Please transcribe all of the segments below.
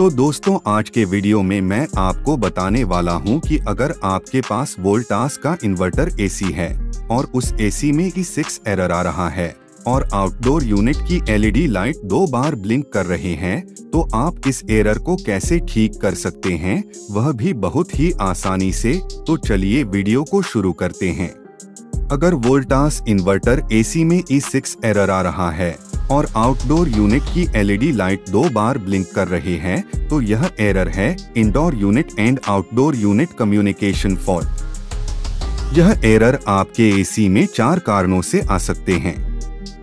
तो दोस्तों, आज के वीडियो में मैं आपको बताने वाला हूँ कि अगर आपके पास वोल्टास का इन्वर्टर एसी है और उस एसी में ही सिक्स एरर आ रहा है और आउटडोर यूनिट की एलईडी लाइट दो बार ब्लिंक कर रहे हैं तो आप इस एरर को कैसे ठीक कर सकते हैं, वह भी बहुत ही आसानी से। तो चलिए वीडियो को शुरू करते हैं। अगर वोल्टास इन्वर्टर एसी में ई सिक्स एरर आ रहा है और आउटडोर यूनिट की एलईडी लाइट दो बार ब्लिंक कर रहे हैं तो यह एरर है indoor unit and outdoor unit communication fault यह एरर आपके एसी में चार कारणों से आ सकते हैं।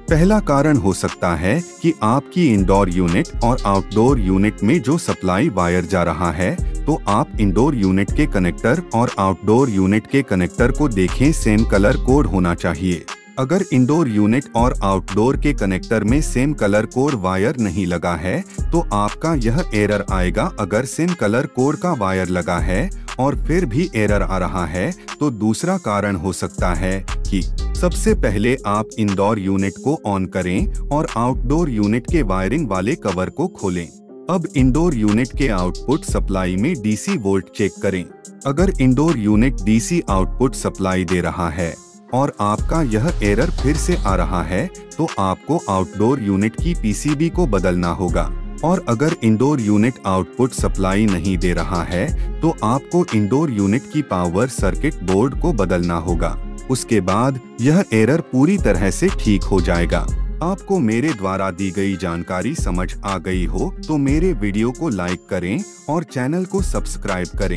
पहला कारण हो सकता है कि आपकी इंडोर यूनिट और आउटडोर यूनिट में जो सप्लाई वायर जा रहा है तो आप इंडोर यूनिट के कनेक्टर और आउटडोर यूनिट के कनेक्टर को देखें सेम कलर कोड होना चाहिए। अगर इंडोर यूनिट और आउटडोर के कनेक्टर में सेम कलर कोर वायर नहीं लगा है तो आपका यह एरर आएगा। अगर सेम कलर कोर का वायर लगा है और फिर भी एरर आ रहा है तो दूसरा कारण हो सकता है कि सबसे पहले आप इंडोर यूनिट को ऑन करें और आउटडोर यूनिट के वायरिंग वाले कवर को खोलें। अब इंडोर यूनिट के आउटपुट सप्लाई में डीसी वोल्ट चेक करें। अगर indoor unit DC output supply दे रहा है और आपका यह एरर फिर से आ रहा है तो आपको आउटडोर यूनिट की पीसीबी को बदलना होगा। और अगर इंडोर यूनिट आउटपुट सप्लाई नहीं दे रहा है तो आपको इंडोर यूनिट की पावर सर्किट बोर्ड को बदलना होगा। उसके बाद यह एरर पूरी तरह से ठीक हो जाएगा। आपको मेरे द्वारा दी गई जानकारी समझ आ गई हो तो मेरे वीडियो को लाइक करें और चैनल को सब्सक्राइब करें।